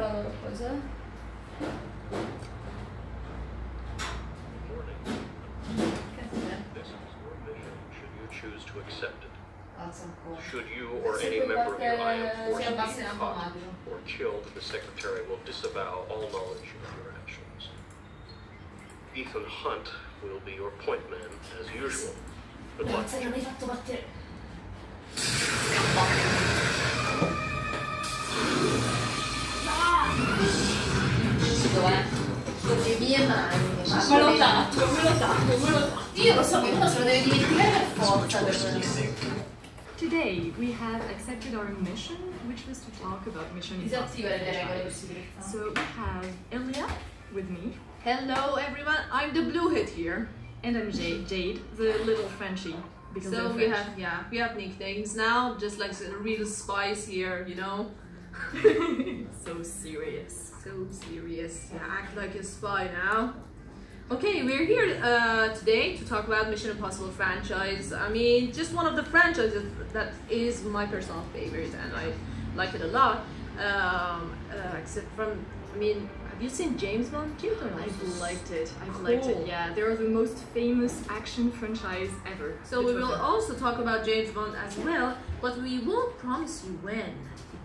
È troppo la loro cosa? This is your mission should you choose to accept it. Should you or any member of your parte- IM force be caught or killed, the Secretary will disavow all knowledge of your actions. Ethan Hunt will be your point man as usual. Good luck. Grazie, non hai fatto battere. Dov'è? Con le mie mani. Ma Me l'ho dato, me l'ho dato, me l'ho dato. Io lo so che uno se lo deve dimenticare per forza. per- Today we have accepted our mission, which was to talk about Mission Impossible. Disattivare le regole per sicurezza. So we have Elia with me, Hello everyone, I'm the blue head here. and I'm Jade, Jade the little Frenchie. Because So they're we have yeah, we have nicknames now, just like the real spies here, you know. so serious. So serious. Yeah, act like a spy now. Okay, we're here uh, today to talk about Mission Impossible franchise. I mean, just one of the franchises that is my personal favorite, and I like it a lot. Um, uh, except from, I mean, have you seen James Bond? James Bond I've liked it. I've liked it. Yeah, they're the most famous action franchise ever. So we will also talk about James Bond as well, but we won't promise you when.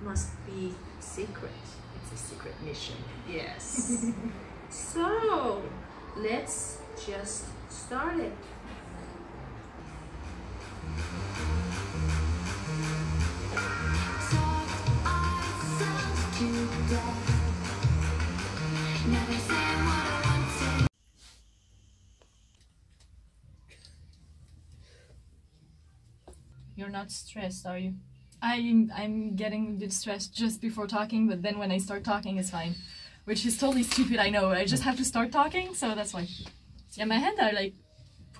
It must be secret. It's a secret mission. Yes. so let's just start it. You're not stressed, are you? I'm I'm getting a bit stressed just before talking, but then when I start talking, it's fine. Which is totally stupid. I know. I just have to start talking, so that's why. Yeah, my hands are like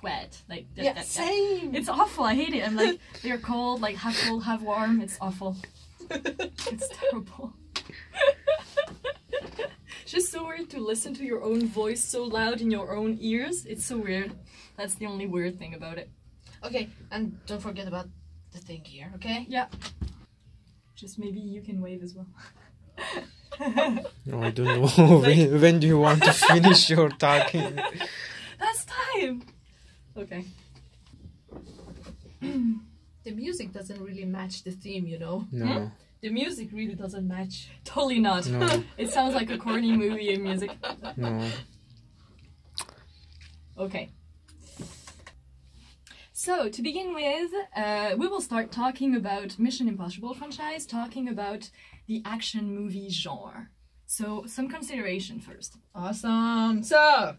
wet. Like that- that- that. same! It's awful. I hate it. I'm like they're cold, like half cold, half warm. It's awful. It's terrible. Just so weird to listen to your own voice so loud in your own ears. It's so weird. That's the only weird thing about it. Okay, and don't forget about the thing here, okay? Yeah. Just maybe you can wave as well. No, I don't know. when, when do you want to finish your talking? That's time. Okay. The music doesn't really match the theme, you know. No, hmm? The music really doesn't match. Totally not. No. it sounds like a corny movie music. no. Okay. So, to begin with, uh, we will start talking about Mission Impossible franchise, talking about the action movie genre. So, some consideration first. Awesome. So,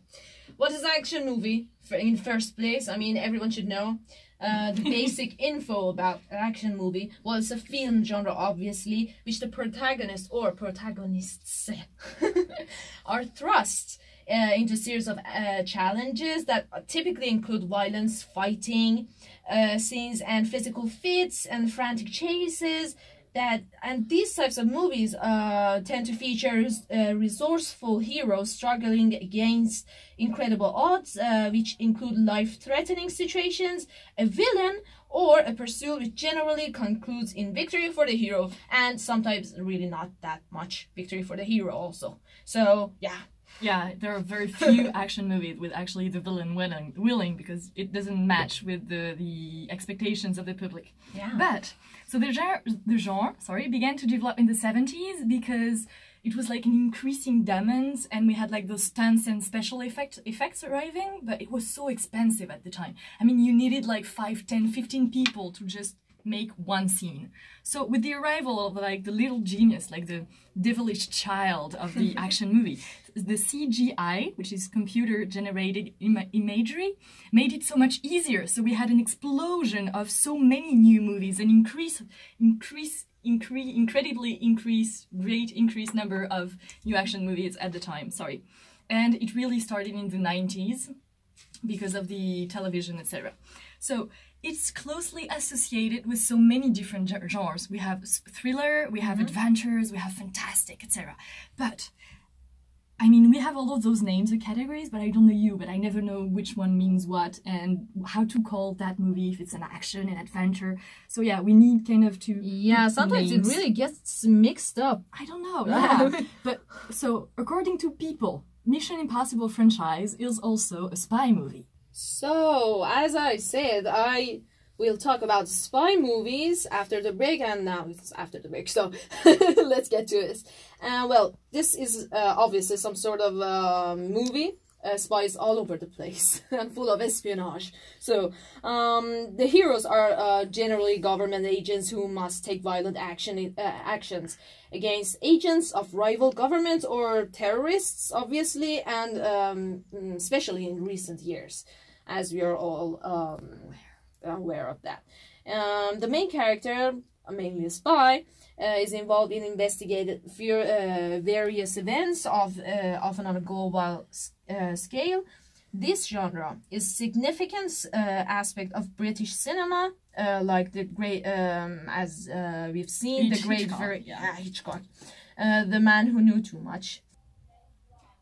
what is action movie? For in first place, I mean everyone should know. Uh, the basic info about an action movie Well, it's a film genre, obviously, which the protagonist or protagonists are thrust uh, into a series of uh, challenges that typically include violence, fighting uh, scenes, and physical feats and frantic chases. That and these types of movies uh, tend to feature uh, resourceful heroes struggling against incredible odds, uh, which include life-threatening situations, a villain, or a pursuit which generally concludes in victory for the hero, and sometimes really not that much victory for the hero also. So yeah, Yeah, there are very few action movies with actually the villain willing, willing because it doesn't match with the, the expectations of the public. yeah. But so the genre, the genre, sorry, began to develop in the 70s because it was like an increasing demand and we had like those stunts and special effect, effects arriving, but it was so expensive at the time. I mean, you needed like 5, 10, 15 people to just make one scene. So with the arrival of like the little genius, like the devilish child of the action movie, the CGI, which is computer generated Im- imagery, made it so much easier. So we had an explosion of so many new movies, an increase, increase, increase, incredibly increase, great increase number of new action movies at the time. Sorry, and it really started in the 90s because of the television, etc. So it's closely associated with so many different genres. We have thriller, we have mm-hmm. adventures, we have fantastic, etc. But I mean, we have all of those names and categories, but I don't know you, but I never know which one means what and how to call that movie if it's an action, an adventure. So yeah, we need kind of to. Yeah, sometimes names. it really gets mixed up. I don't know. Yeah, but so according to people, Mission Impossible franchise is also a spy movie. So, as I said, I will talk about spy movies after the break, and now it's after the break, so let's get to it. Uh, well, this is uh, obviously some sort of uh, movie. Spies all over the place and full of espionage. So, um, the heroes are uh, generally government agents who must take violent action uh, actions against agents of rival governments or terrorists, obviously, and um, mm, especially in recent years as we are all um, aware of that. Um, the main character, mainly a spy, uh, is involved in investigating uh, various events of uh, often on a global uh, scale. This genre is significant uh, aspect of British cinema, uh, like the great, um, as uh, we've seen, the great, Hitchcock, very yeah. Hitchcock, the man who knew too much,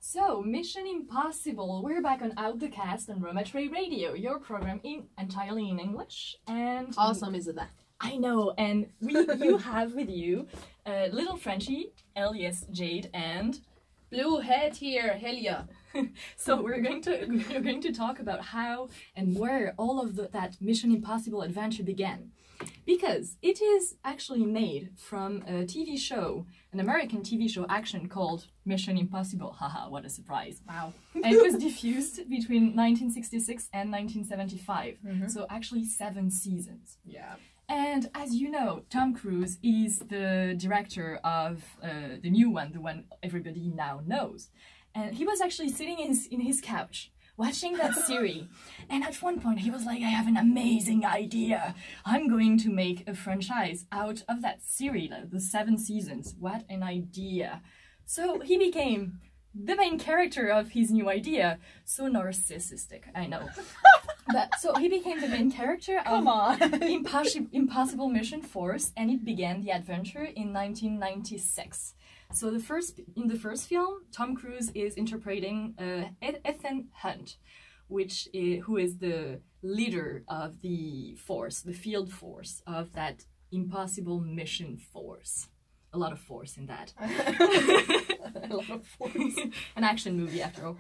So, Mission Impossible. We're back on Out the Cast on Roma Tre Radio, your program in entirely in English. And awesome, isn't that? I know, and we you have with you uh, little Frenchie, Elias, Jade, and Blue head here, Helia. so we're going to we're going to talk about how and where all of the, that Mission Impossible adventure began, because it is actually made from a TV show, an American TV show action called Mission Impossible. Haha, what a surprise! Wow. and it was diffused between 1966 and 1975, so actually seven seasons. Yeah. And as you know, Tom Cruise is the director of uh, the new one, the one everybody now knows. And he was actually sitting in his, in his couch watching that series. and at one point, he was like, I have an amazing idea. I'm going to make a franchise out of that series, like the seven seasons. What an idea. So he became the main character of his new idea. So narcissistic, I know. but so he became the main character of Impossi- Impossible Mission Force, and it began the adventure in 1996. So the first in the first film, Tom Cruise is interpreting uh, Ethan Hunt, which i- who is the leader of the force, the field force of that Impossible Mission Force. A lot of force in that. a lot of force. An action movie, after all.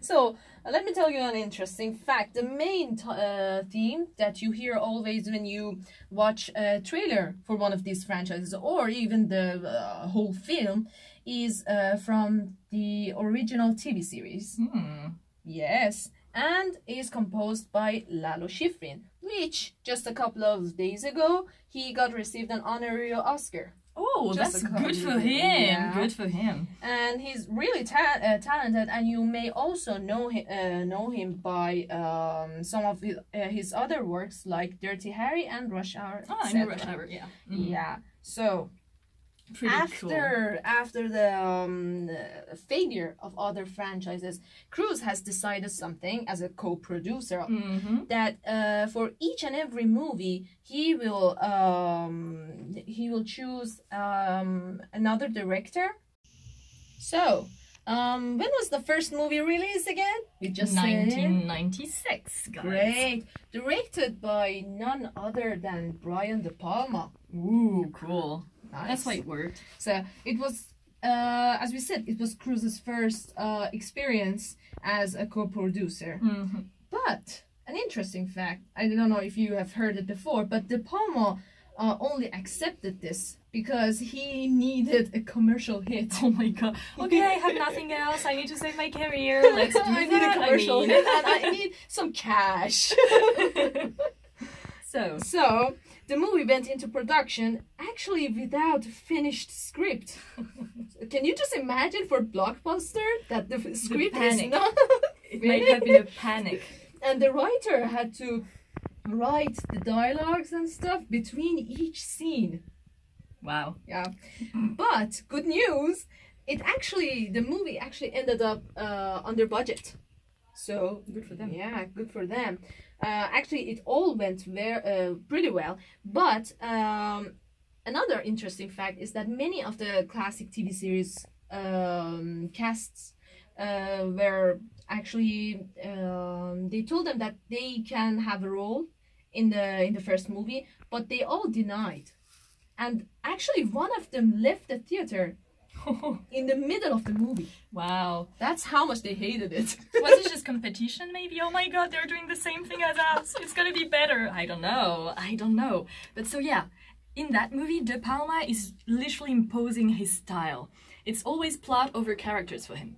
So uh, let me tell you an interesting fact. The main t- uh, theme that you hear always when you watch a trailer for one of these franchises, or even the uh, whole film, is uh, from the original TV series. Hmm. Yes, and is composed by Lalo Schifrin, which just a couple of days ago he got received an honorary Oscar. Oh, that's good for him. Yeah. Good for him. and he's really ta- uh, talented and you may also know him, uh, know him by um, some of his, uh, his other works like dirty harry and rush hour Oh, I know etc. Rush Hour, yeah. Mhm. yeah so Pretty after cool. after the um, the failure of other franchises Cruise has decided something as a co-producer Mm-hmm. that uh, for each and every movie he will um, he will choose um, another director. So, um, when was the first movie released again? We just said 1996, guys. Great, directed by none other than Brian De Palma. Ooh, cool. Nice. That's why it worked. So it was, uh, as we said, it was Cruise's first uh, experience as a co-producer. Mm-hmm. But an interesting fact, I don't know if you have heard it before, but De Palma uh, only accepted this because he needed a commercial hit. Oh my god. Okay, I have nothing else. I need to save my career. Let's do I need a commercial I mean. hit I need some cash. so, so the movie went into production actually without finished script. Can you just imagine for blockbuster that the script is panic. not it might have been a panic. and the writer had to write the dialogues and stuff between each scene. Wow. Yeah. But good news, it actually the movie actually ended up uh, under budget. So Good for them. yeah, good for them. Uh, actually, it all went very uh, pretty well. But um, another interesting fact is that many of the classic TV series um, casts uh, were actually um, they told them that they can have a role in the in the first movie, but they all denied. And actually, one of them left the theater in the middle of the movie. Wow. That's how much they hated it. Was it just competition maybe? Oh my god, they're doing the same thing as us. It's gonna be better. I don't know. I don't know. But so yeah, in that movie, De Palma is literally imposing his style. It's always plot over characters for him.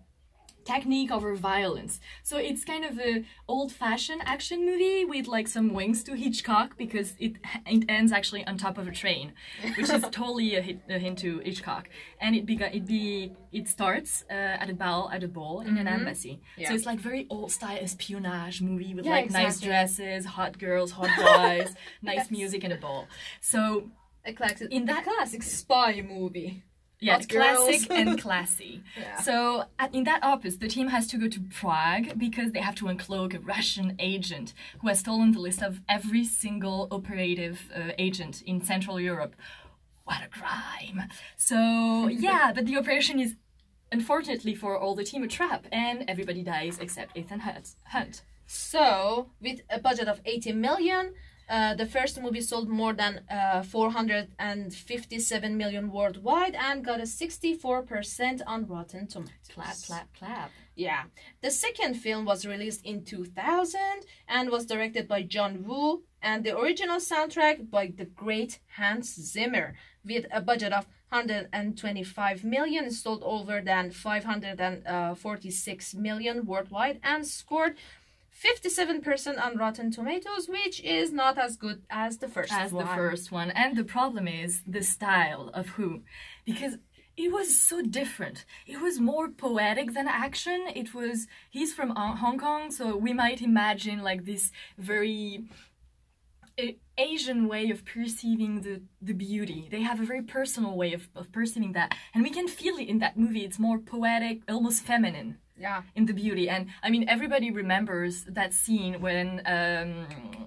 Technique over violence. So it's kind of a old-fashioned action movie with like some wings to Hitchcock because it it ends actually on top of a train, which is totally a, hit, a hint to Hitchcock. And it be it be it starts uh, at a ball at a ball in an embassy. Yeah. So it's like very old-style espionage movie with Yeah, like nice dresses, hot girls, hot guys, nice Yes. music, and a ball. So a classic, In that- classic spy movie. Yeah, classic and classy. Yeah. So at, in that office, the team has to go to Prague because they have to uncloak a Russian agent who has stolen the list of every single operative uh, agent in Central Europe. What a crime! So yeah, but the operation is unfortunately for all the team a trap, and everybody dies except Ethan Hunt. Hunt. So, with a budget of 80 million, uh, the first movie sold more than uh, 457 million worldwide and got a 64% on Rotten Tomatoes. Clap, clap, clap. Yeah. The second film was released in 2000 and was directed by John Woo, and the original soundtrack by the great Hans Zimmer, with a budget of 125 million, sold over than 546 million worldwide, and scored 57% on Rotten Tomatoes, which is not as good as the first as one. the first one. And the problem is the style of Woo, because it was so different. It was more poetic than action. It was he's from Hong Kong, so we might imagine like this very uh, Asian way of perceiving the, the beauty. They have a very personal way of, of perceiving that. And we can feel it in that movie. It's more poetic, almost feminine Yeah. in the beauty. And I mean, everybody remembers that scene when um,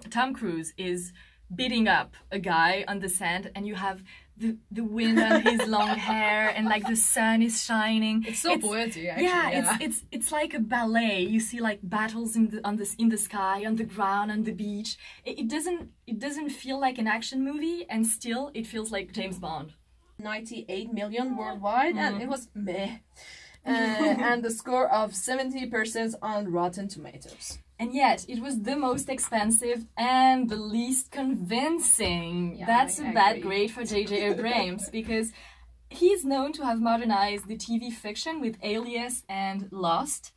Tom Cruise is beating up a guy on the sand, and you have the, the wind on his long hair, and like the sun is shining. It's so poetic, actually. yeah, yeah. it's it's it's like a ballet. You see like battles in the on the in the sky, on the ground, on the beach. It, it doesn't it doesn't feel like an action movie, and still it feels like James Bond. 98 million worldwide, and it was meh. Uh, and the score of 70% on Rotten Tomatoes. And yet, it was the most expensive and the least convincing. Yeah, That's I a bad agree. grade for J.J. Abrams because he's known to have modernized the TV fiction with Alias and Lost.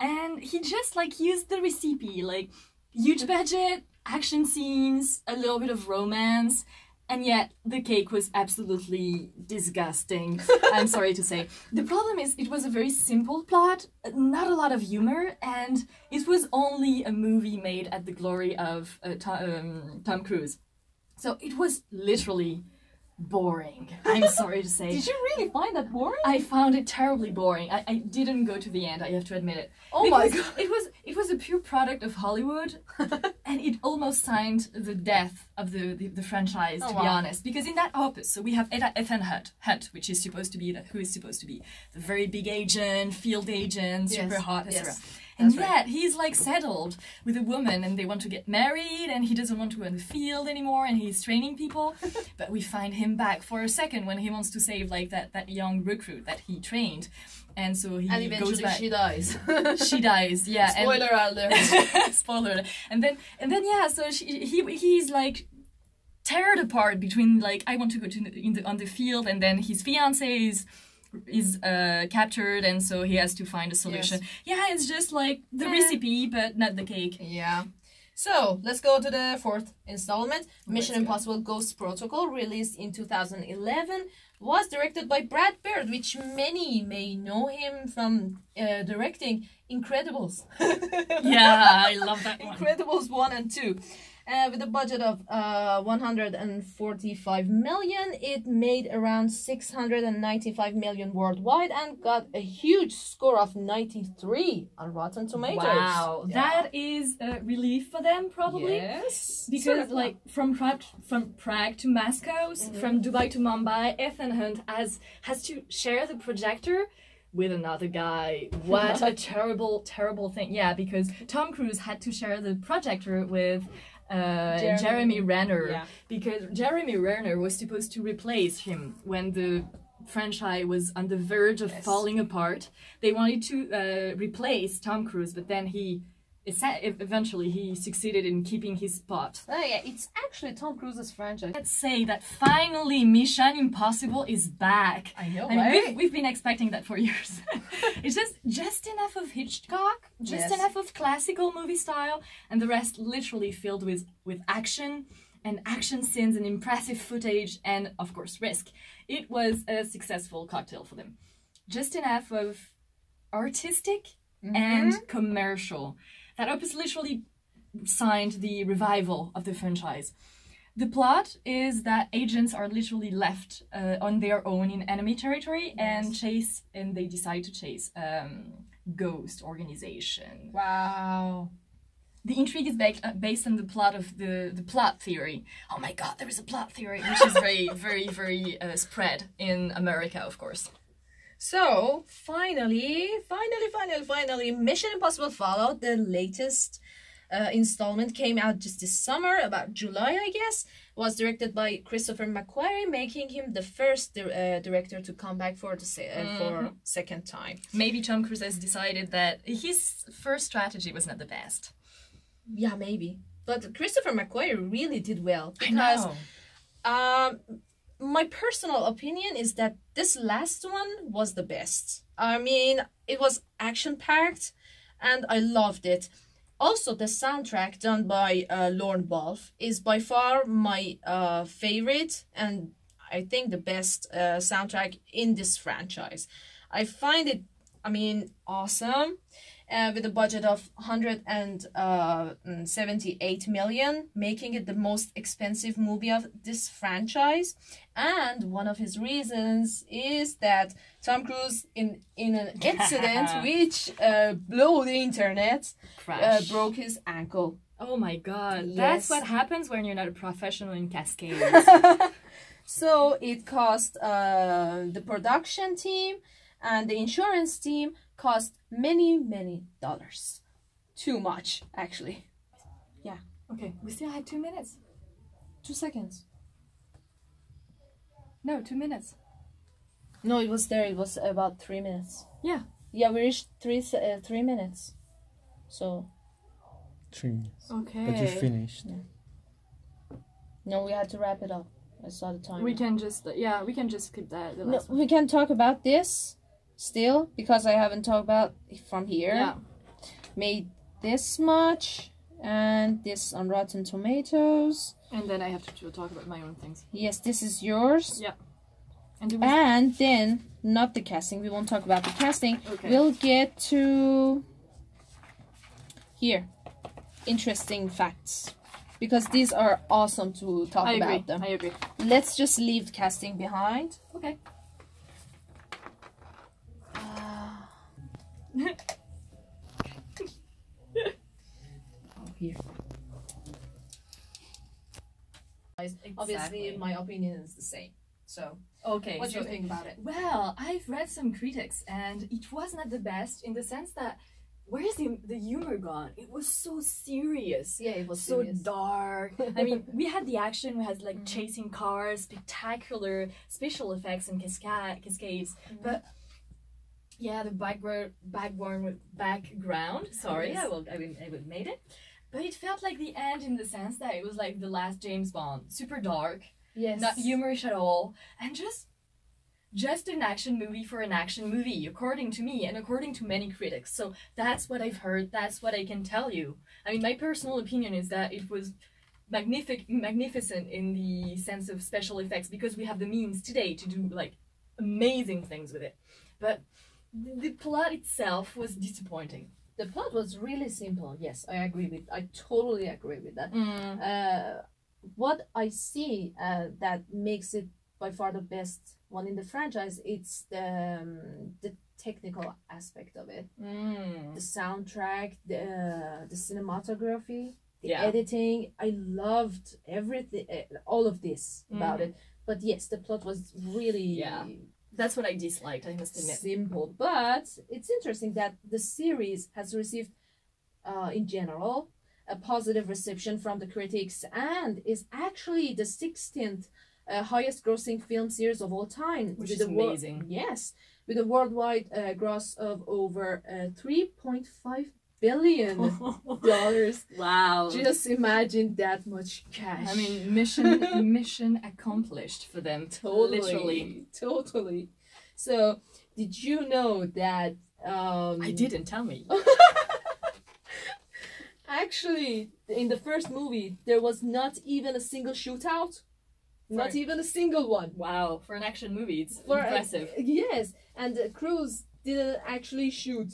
And he just like used the recipe, like huge budget, action scenes, a little bit of romance, and yet the cake was absolutely disgusting. I'm sorry to say. The problem is it was a very simple plot, not a lot of humor, and it was only a movie made at the glory of uh, Tom, um, Tom Cruise. So it was literally boring. I'm sorry to say. Did you really find that boring? I found it terribly boring. I, I didn't go to the end. I have to admit it. Oh my god. It was it was a pure product of Hollywood, and it almost signed the death of the the, the franchise. Oh, to be honest, because in that opus, so we have Ed- Ethan Hunt, Hunt, which is supposed to be the, who is supposed to be the very big agent, field agent, super Yes, hot, etc. yes, And that's right. yet he's like settled with a woman, and they want to get married, and he doesn't want to go in the field anymore, and he's training people. but we find him back for a second when he wants to save like that that young recruit that he trained, and so he and goes eventually back. she dies. She dies, yeah. and- Spoiler alert. spoiler alert. and then and then yeah so she, he he's like teared apart between like i want to go to in the on the field and then his fiance is is uh captured and so he has to find a solution yeah it's just like the Eh. recipe but not the cake Yeah. So let's go to the fourth installment. Mission. Impossible Ghost Protocol, released in 2011, was directed by Brad Bird, which many may know him from uh, directing Incredibles. yeah i love that one Incredibles 1 and 2. Uh, with a budget of uh, 145 million, it made around 695 million worldwide and got a huge score of 93 on Rotten Tomatoes. Wow, Yeah. that is a relief for them probably. Yes. Because Sort of, like from Prague, from Prague to Moscow, Mm-hmm. from Dubai to Mumbai, Ethan Hunt has has to share the projector with another guy. What a terrible, terrible thing. Yeah, because Tom Cruise had to share the projector with uh, Jeremy- Jeremy, Renner Yeah. because Jeremy Renner was supposed to replace him when the franchise was on the verge of Yes. falling apart. They wanted to uh, replace Tom Cruise, but then he eventually he succeeded in keeping his spot. Oh yeah, it's actually Tom Cruise's franchise. Let's say that finally Mission Impossible is back. I know, I mean, right? we've, we've been expecting that for years. it's just just enough of Hitchcock, just Yes. enough of classical movie style, and the rest literally filled with with action and action scenes and impressive footage and of course risk. It was a successful cocktail for them. Just enough of artistic Mm-hmm. and commercial. That opus literally signed the revival of the franchise. The plot is that agents are literally left uh, on their own in enemy territory and chase, and they decide to chase um, ghost organization. Wow. The intrigue is ba- uh, based on the plot of the the plot theory. Oh my god, there is a plot theory, which is very, very, very uh, spread in America, of course. So finally, finally, finally, finally, Mission Impossible Fallout, the latest uh, installment, came out just this summer, about July, I guess. Was directed by Christopher McQuarrie, making him the first di- uh, director to come back for the se- uh, for second time. Maybe Tom Cruise has decided that his first strategy was not the best. Yeah, maybe. But Christopher McQuarrie really did well I because know. Um, my personal opinion is that this last one was the best. I mean, it was action packed, and I loved it. Also, the soundtrack done by uh, Lorne Balfe is by far my uh, favorite, and I think the best uh, soundtrack in this franchise. I find it, I mean, awesome. Uh, with a budget of 178 million, making it the most expensive movie of this franchise. And one of his reasons is that Tom Cruise, in, in an incident which uh, blew the internet, uh, broke his ankle. Oh my god, Yes. that's what happens when you're not a professional in cascades. So it cost uh, the production team and the insurance team cost many, many dollars. Too much, actually. Yeah. Okay, we still had two minutes. Two seconds. No, two minutes. No, it was there. It was about three minutes. Yeah. Yeah, we reached three uh, three minutes. So Three minutes. Okay. But you finished. no, we had to wrap it up. I saw the time. We can just, yeah, we can just skip that. The No, one. we can talk about this still because I haven't talked about from here. Yeah. Made this much and this on Rotten Tomatoes. And then I have to talk about my own things. Yes, this is yours. Yeah. And And then not the casting. We won't talk about the casting. Okay. We'll get to here. Interesting facts. Because these are awesome to talk I agree. about them. I agree. Let's just leave casting behind. Okay. Oh, here. Obviously, my opinion is the same. So, Okay. what do you think about it? Well, I've read some critics, and it was not the best in the sense that where is the the humor gone? It was so serious. Yeah, it was so serious. dark. I mean, we had the action, we had like mm. chasing cars, spectacular special effects and cascade cascades, mm. but yeah, the background background background. Sorry, Yes. I will I will I will made it. But it felt like the end in the sense that it was like the last James Bond, super dark, Yes. not humorous at all, and just just an action movie for an action movie, according to me and according to many critics. So that's what I've heard. That's what I can tell you. I mean, my personal opinion is that it was magnific- magnificent in the sense of special effects because we have the means today to do like amazing things with it. But the plot itself was disappointing. the plot was really simple. Yes, I agree with. I totally agree with that. Mm. Uh, what I see uh, that makes it by far the best one in the franchise, it's the um, the technical aspect of it, Mm. the soundtrack, the uh, the cinematography, the Yeah. editing. I loved everything, uh, all of this about Mhm. it. But yes, the plot was really Yeah. That's what I disliked, I must admit. simple. But it's interesting that the series has received, uh, in general, a positive reception from the critics and is actually the 16th uh, highest grossing film series of all time. Which is amazing. yes, with a worldwide uh, gross of over uh, 3.5 billion dollars. wow. Just imagine that much cash. I mean, mission mission accomplished for them. totally, Literally. totally. So, did you know that? Um, I didn't tell me. Actually, in the first movie, there was not even a single shootout. Not even a single one. Wow, for an action movie, it's For- impressive. yes, and uh, Cruise didn't actually shoot.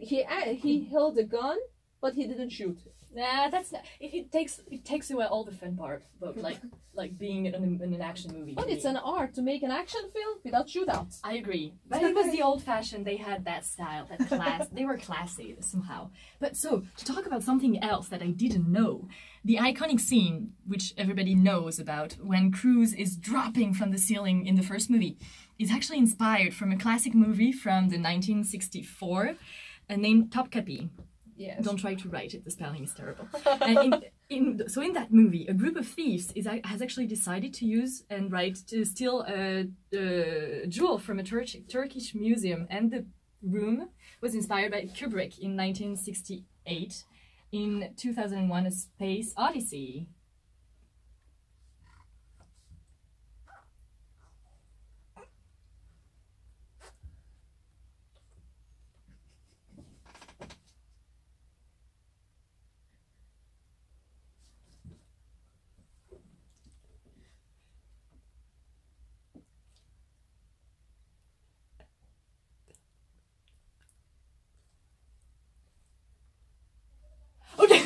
He uh, he held a gun, but he didn't shoot. Nah, that's not. It, it takes it takes away all the fun part about like like being in an, in an action movie. But it's me. an art to make an action film without shootouts. I agree, but it was the old fashioned. They had that style, that class. they were classy somehow. But so to talk about something else that I didn't know, the iconic scene which everybody knows about when Cruise is dropping from the ceiling in the first movie is actually inspired from a classic movie from the 1964 uh, named Topkapi. Yes. Don't try to write it; the spelling is terrible. and in, in, so in that movie, a group of thieves is, has actually decided to use and write to steal a, a jewel from a Turkish Turkish museum, and the room was inspired by Kubrick in 1968. In 2001, A Space Odyssey. Okay.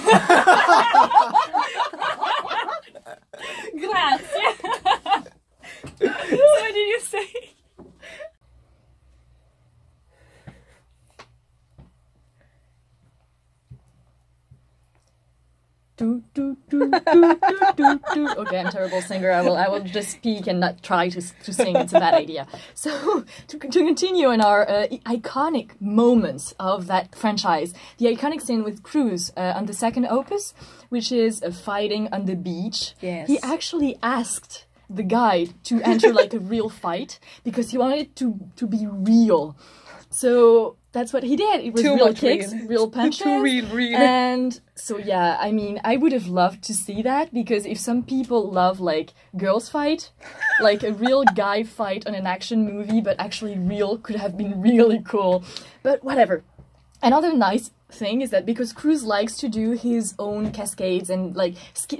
Grazie. so what did you say? Do, do, do, do. Okay, I'm a terrible singer. I will, I will just speak and not try to, to sing. It's a bad idea. So, to, to continue in our uh, iconic moments of that franchise, the iconic scene with Cruise uh, on the second opus, which is uh, fighting on the beach. Yes. He actually asked the guide to enter like a real fight because he wanted it to, to be real. So that's what he did. It was Too real kicks, real. real punches. Too real, real. And so yeah, I mean, I would have loved to see that because if some people love like girls fight, like a real guy fight on an action movie, but actually real could have been really cool. But whatever. Another nice thing is that because Cruise likes to do his own cascades and like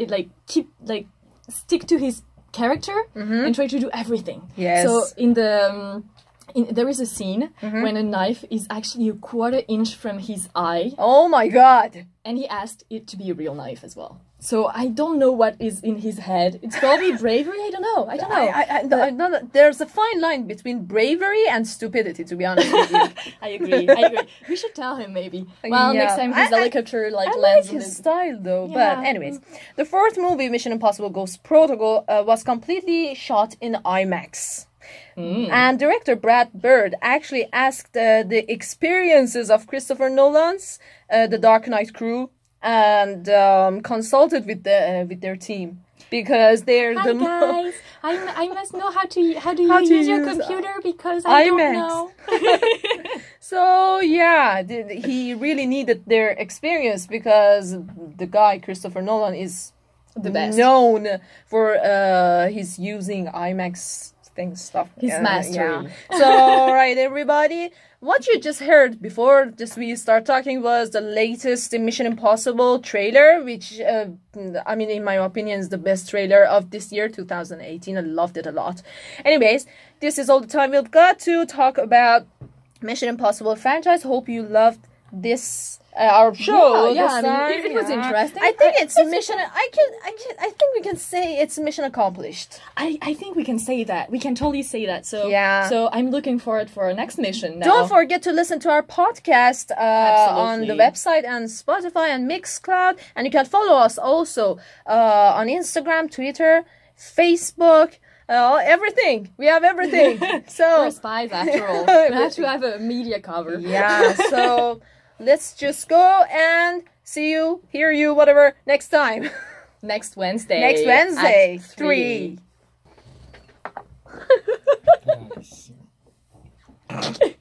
like keep like stick to his character and try to do everything. Yes. So in the um, in, there is a scene when a knife is actually a quarter inch from his eye, Oh my god! and he asked it to be a real knife as well. So I don't know what is in his head. It's probably bravery. I don't know. I don't know. I, I, I, I, no, no, there's a fine line between bravery and stupidity, to be honest with you. I agree. I agree. We should tell him maybe. Well, Yeah. next time his helicopter like I like lands on his his. style though. Yeah. But anyways, the fourth movie, Mission Impossible Ghost Protocol, uh, was completely shot in IMAX. Hmm. And director Brad Bird actually asked uh, the experiences of Christopher Nolan's uh, The Dark Knight crew and um, consulted with the uh, with their team because they're Hi the guys, I, I must know how to how do you How to use your use computer because I IMAX. don't know. So yeah, th- he really needed their experience because the guy Christopher Nolan is The best. known for uh his using IMAX things stuff. His Uh, mastery. yeah. So all right, everybody, what you just heard before just we start talking was the latest Mission Impossible trailer, which uh, I mean, in my opinion, is the best trailer of this year, 2018. I loved it a lot. Anyways, this is all the time we've got to talk about Mission Impossible franchise. Hope you loved this uh, our show. Yeah, yeah, I mean, it- it was interesting. I think I- it's mission. I can. I can. I think we can say it's mission accomplished. I, I think we can say that. We can totally say that. So Yeah. So I'm looking forward for our next mission now. Don't forget to listen to our podcast uh, on the website and Spotify and Mixcloud, and you can follow us also uh, on Instagram, Twitter, Facebook, uh, everything. We have everything. so We're spies after all. we have to have a media cover. yeah, so let's just go and see you, hear you, whatever, next time. next Wednesday. Next Wednesday. Three. three.